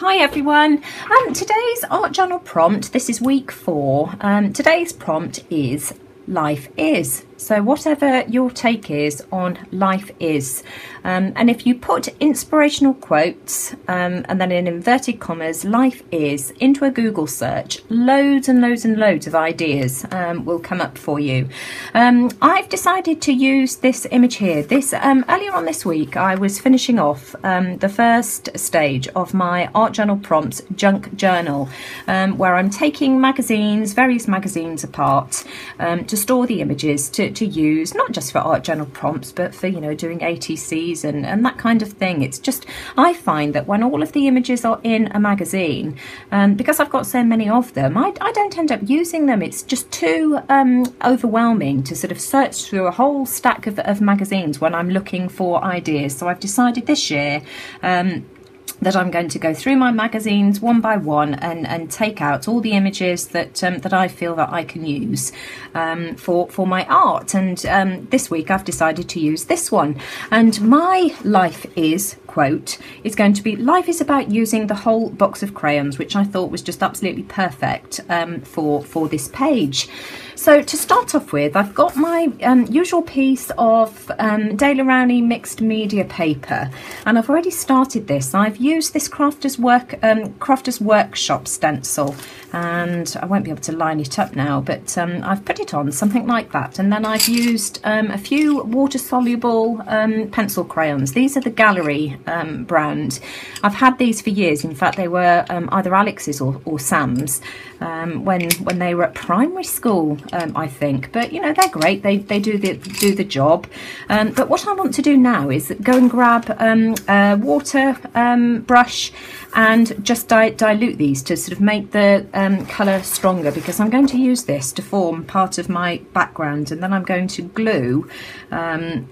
Hi everyone. Um, today's art journal prompt, this is week four. Um, today's prompt is life is. So whatever your take is on life is. Um, and if you put inspirational quotes um, and then in inverted commas, life is into a Google search, loads and loads and loads of ideas um, will come up for you. Um, I've decided to use this image here. This um, Earlier on this week, I was finishing off um, the first stage of my art journal prompts junk journal, where I'm taking magazines, various magazines apart to store the images to to use, not just for art journal prompts, but for, you know, doing ATCs and, and that kind of thing. It's just, I find that when all of the images are in a magazine, um, because I've got so many of them, I, I don't end up using them. It's just too um, overwhelming to sort of search through a whole stack of, of magazines when I'm looking for ideas. So I've decided this year um, that I'm going to go through my magazines one by one and, and take out all the images that um, that I feel that I can use um, for for my art. And um, this week I've decided to use this one. And my life is quote is going to be life is about using the whole box of crayons, which I thought was just absolutely perfect um, for for this page. So to start off with, I've got my um, usual piece of um, Daler Rowney mixed media paper, and I've already started this. I've used this Crafters Work um, Crafters Workshop stencil, and I won't be able to line it up now, but um, I've put it on something like that, and then I've used um, a few water-soluble um, pencil crayons. These are the Gallery brand. I've had these for years. In fact, they were either Alex's or, or Sam's when when they were at primary school um, I think. But you know they're great. They they do the do the job. Um, but what I want to do now is go and grab um, a water um, brush and just di dilute these to sort of make the um, colour stronger because I'm going to use this to form part of my background and then I'm going to glue um,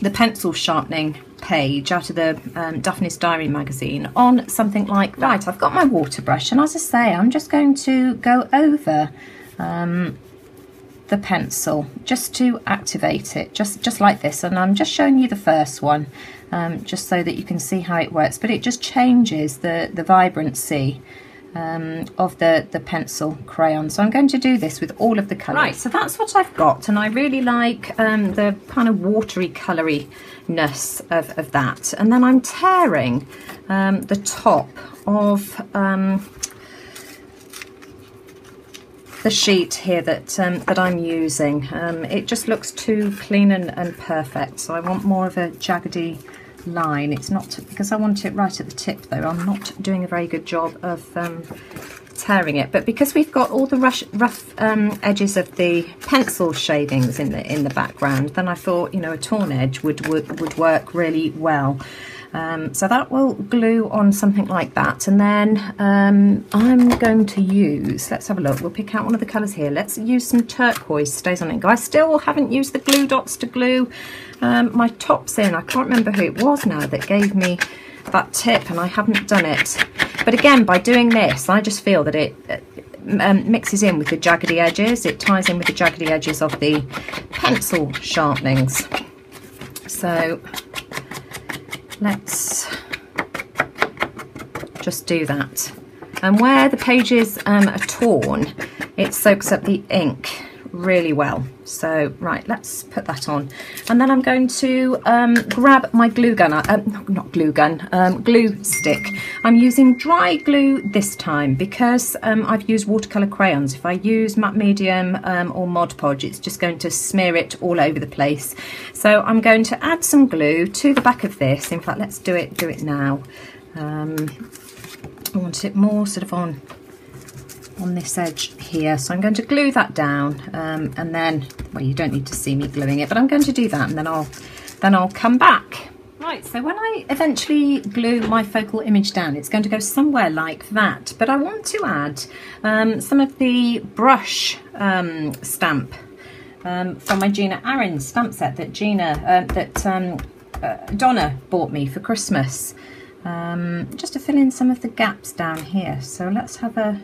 the pencil sharpening page out of the um, Daphne's Diary magazine on something like that. Right, I've got my water brush and as I say, I'm just going to go over um, the pencil just to activate it just just like this. And I'm just showing you the first one um, just so that you can see how it works. But it just changes the the vibrancy um, of the the pencil crayon. So I'm going to do this with all of the colours. Right so that's what I've got and I really like um, the kind of watery colouriness of, of that. And then I'm tearing um, the top of um, the sheet here that um, that I'm using. Um, it just looks too clean and, and perfect, so I want more of a jaggedy line. It's not, because I want it right at the tip though, I'm not doing a very good job of um, tearing it. But because we've got all the rough, rough um, edges of the pencil shadings in the in the background, then I thought, you know, a torn edge would, would, would work really well. Um, so that will glue on something like that. And then um, I'm going to use, let's have a look, we'll pick out one of the colours here. Let's use some turquoise stays on. I still haven't used the glue dots to glue um, my tops in. I can't remember who it was now that gave me that tip and I haven't done it. But again, by doing this, I just feel that it um, mixes in with the jaggedy edges. It ties in with the jaggedy edges of the pencil sharpenings. So let's just do that. And where the pages um, are torn, it soaks up the ink really well. So, right, let's put that on. And then I'm going to um, grab my glue gun, uh, not glue gun, um, glue stick. I'm using dry glue this time because um, I've used watercolour crayons. If I use matte medium um, or Mod Podge, it's just going to smear it all over the place. So I'm going to add some glue to the back of this. In fact, let's do it, do it now. Um, I want it more sort of on on this edge here. So I'm going to glue that down um, and then, well, you don't need to see me gluing it, but I'm going to do that and then I'll, then I'll come back. Right, so when I eventually glue my focal image down, it's going to go somewhere like that. But I want to add um, some of the brush um, stamp um, from my Gina Arran stamp set that Gina, uh, that um, uh, Donna bought me for Christmas. Um, just to fill in some of the gaps down here. So let's have a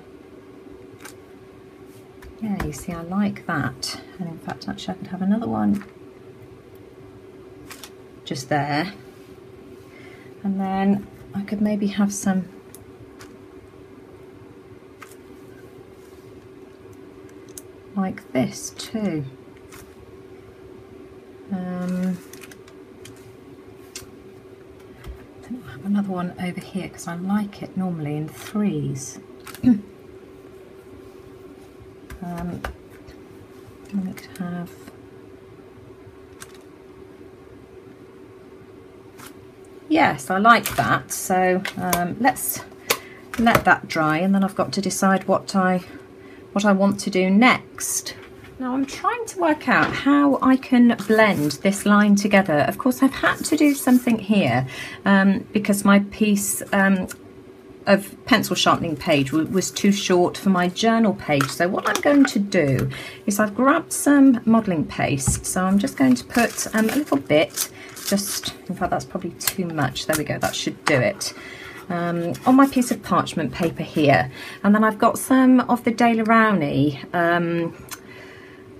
yeah, you see, I like that. And in fact, actually, I could have another one just there. And then I could maybe have some like this too. Um, I think I'll have another one over here because I like it normally in threes. um, have yes I like that. So um, let's let that dry and then I've got to decide what I what I want to do next. Now I'm trying to work out how I can blend this line together. Of course I've had to do something here um, because my piece um, of pencil sharpening page was too short for my journal page. So what I'm going to do is I've grabbed some modelling paste. So I'm just going to put um, a little bit just, in fact, that's probably too much. There we go, that should do it. Um, on my piece of parchment paper here. And then I've got some of the Daler-Rowney, um,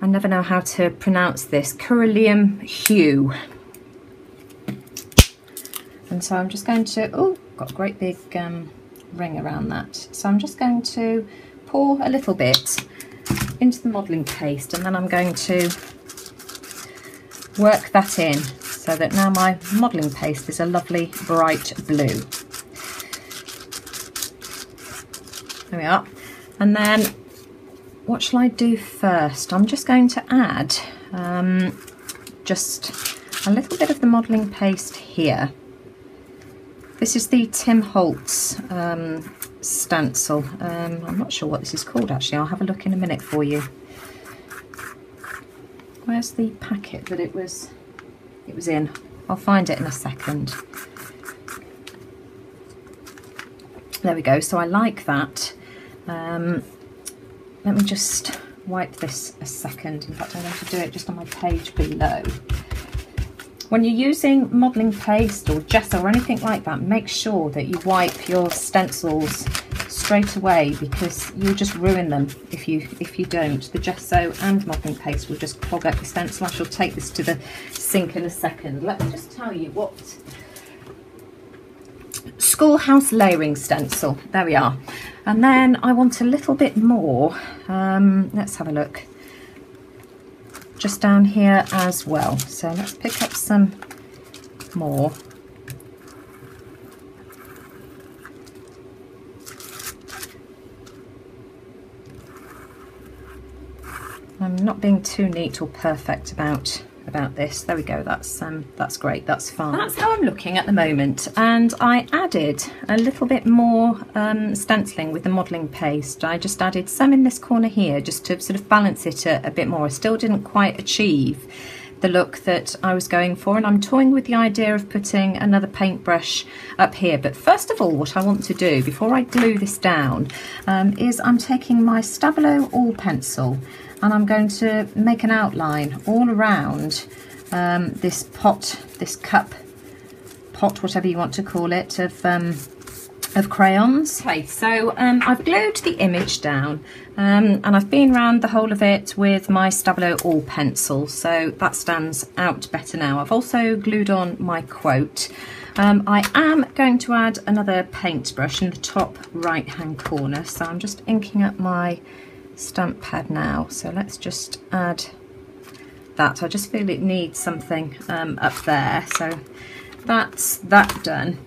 I never know how to pronounce this, Corallium Hue. And so I'm just going to, oh, got a great big um, ring around that. So I'm just going to pour a little bit into the modelling paste and then I'm going to work that in so that now my modelling paste is a lovely bright blue. There we are. And then what shall I do first? I'm just going to add um, just a little bit of the modelling paste here. This is the Tim Holtz um, stencil. Um, I'm not sure what this is called actually. I'll have a look in a minute for you. Where's the packet that it was it was in. I'll find it in a second. There we go, so I like that. Um, let me just wipe this a second. In fact, I'm going to do it just on my page below. When you're using modelling paste or gesso or anything like that, make sure that you wipe your stencils straight away because you'll just ruin them if you if you don't. The gesso and modelling paste will just clog up the stencil. I shall take this to the sink in a second. Let me just tell you what schoolhouse layering stencil. There we are. And then I want a little bit more. Um, let's have a look. Just down here as well. So let's pick up some more. I'm not being too neat or perfect about about this. There we go, that's um, that's great, that's fine. That's how I'm looking at the moment. And I added a little bit more um, stenciling with the modelling paste. I just added some in this corner here just to sort of balance it a, a bit more. I still didn't quite achieve the look that I was going for and I'm toying with the idea of putting another paintbrush up here but first of all what I want to do before I glue this down um, is I'm taking my Stabilo all pencil and I'm going to make an outline all around um, this pot, this cup, pot, whatever you want to call it, of um, of crayons. Okay, so um, I've glued the image down um, and I've been around the whole of it with my Stabilo All pencil, so that stands out better now. I've also glued on my quote. Um, I am going to add another paintbrush in the top right hand corner, so I'm just inking up my stamp pad now. So let's just add that. I just feel it needs something um, up there. So that's that done.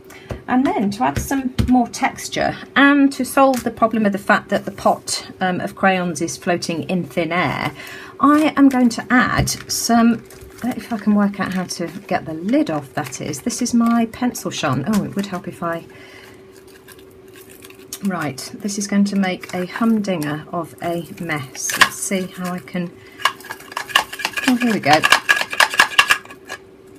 And then to add some more texture and to solve the problem of the fact that the pot um, of crayons is floating in thin air, I am going to add some, if I can work out how to get the lid off that is, this is my pencil sharpen. Oh, it would help if I Right, this is going to make a humdinger of a mess. Let's see how I can... Oh, here we go.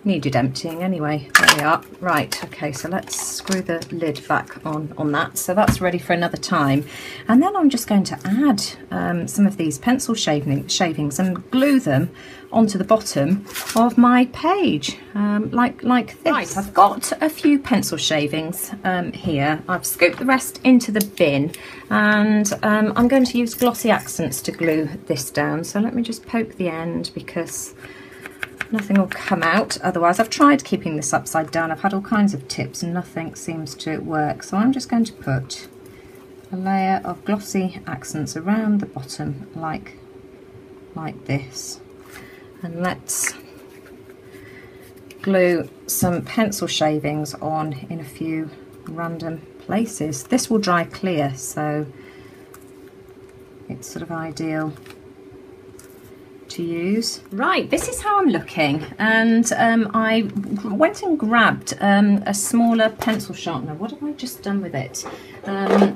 Needed emptying anyway. There we are. Right, okay, so let's screw the lid back on, on that. So that's ready for another time. And then I'm just going to add um, some of these pencil shaving, shavings and glue them onto the bottom of my page um, like like this. Right, I've got a few pencil shavings um, here. I've scooped the rest into the bin and um, I'm going to use glossy accents to glue this down. So let me just poke the end because nothing will come out otherwise. I've tried keeping this upside down. I've had all kinds of tips and nothing seems to work. So I'm just going to put a layer of glossy accents around the bottom like like this. And let's glue some pencil shavings on in a few random places. This will dry clear, so it's sort of ideal to use. Right, this is how I'm looking and um, I went and grabbed um, a smaller pencil sharpener. What have I just done with it? Um,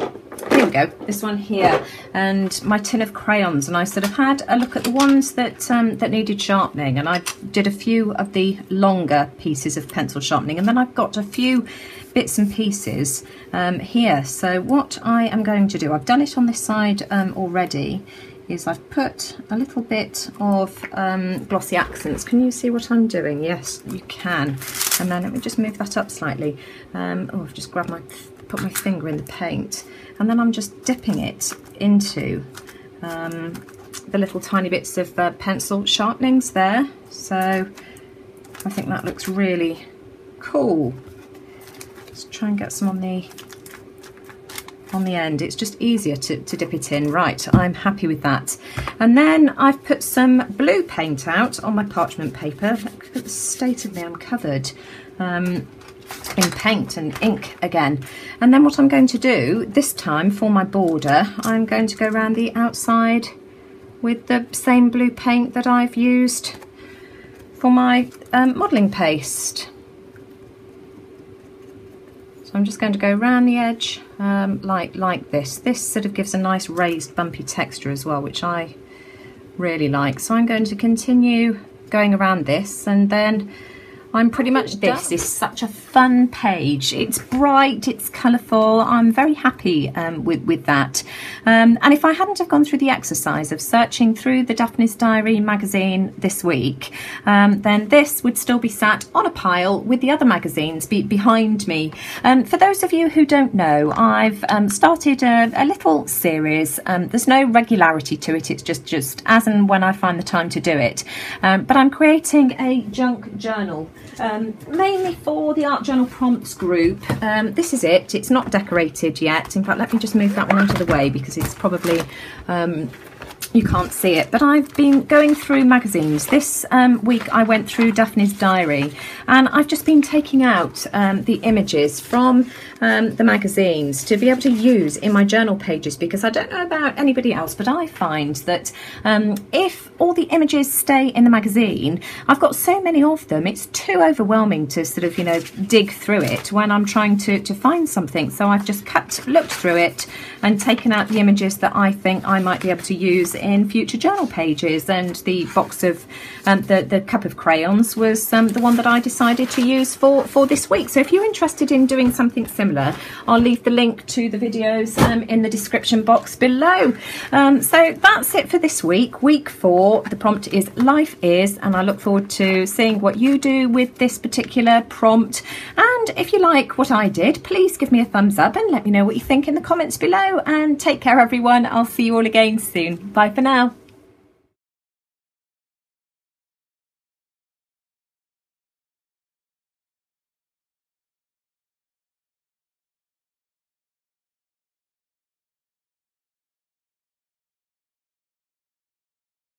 here we go, this one here, and my tin of crayons, and I sort of had a look at the ones that um, that needed sharpening, and I did a few of the longer pieces of pencil sharpening, and then I've got a few bits and pieces um, here. So what I am going to do, I've done it on this side um, already, is I've put a little bit of um, glossy accents. Can you see what I'm doing? Yes, you can. And then let me just move that up slightly. Um, oh, I've just grabbed my, put my finger in the paint. And then I'm just dipping it into um, the little tiny bits of uh, pencil sharpenings there. So I think that looks really cool. Let's try and get some on the on the end. It's just easier to, to dip it in. Right, I'm happy with that. And then I've put some blue paint out on my parchment paper. Look at the state of me, I'm covered. Um, in paint and ink again and then what I'm going to do this time for my border I'm going to go around the outside with the same blue paint that I've used for my um, modelling paste so I'm just going to go around the edge um, like, like this. This sort of gives a nice raised bumpy texture as well, which I really like. So I'm going to continue going around this and then I'm pretty much this is such a fun page. It's bright, it's colourful. I'm very happy um, with, with that. Um, and if I hadn't have gone through the exercise of searching through the Daphne's Diary magazine this week, um, then this would still be sat on a pile with the other magazines be behind me. Um, for those of you who don't know, I've um, started a, a, little series. Um, there's no regularity to it. It's just, just as and when I find the time to do it. but I'm creating a junk journal um, mainly for the Art Journal Prompts group. Um, this is it. It's not decorated yet. In fact, let me just move that one out of the way because it's probably um, you can't see it but I've been going through magazines. This um, week I went through Daphne's diary and I've just been taking out um, the images from um, the magazines to be able to use in my journal pages because I don't know about anybody else but I find that um, if all the images stay in the magazine I've got so many of them it's too overwhelming to sort of you know dig through it when I'm trying to, to find something. So I've just cut looked through it and taken out the images that I think I might be able to use in future journal pages and the box of um, the, the cup of crayons was um, the one that I decided to use for, for this week. So if you're interested in doing something similar, I'll leave the link to the videos um, in the description box below. Um, so that's it for this week, week four. The prompt is life is, and I look forward to seeing what you do with this particular prompt. And if you like what I did, please give me a thumbs up and let me know what you think in the comments below. And take care, everyone. I'll see you all again soon. Bye for now.